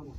Vamos.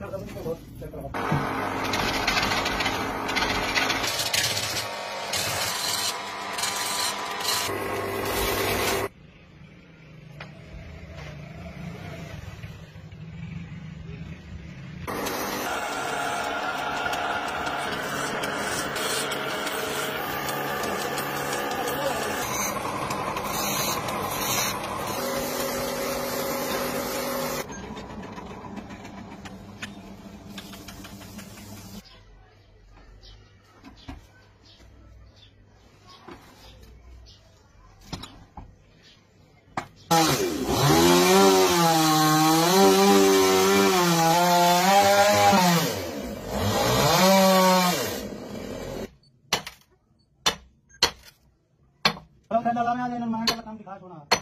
Cada um de nós vai trabalhar. Kalau kena dalamnya ada yang mana dapat kami dikasih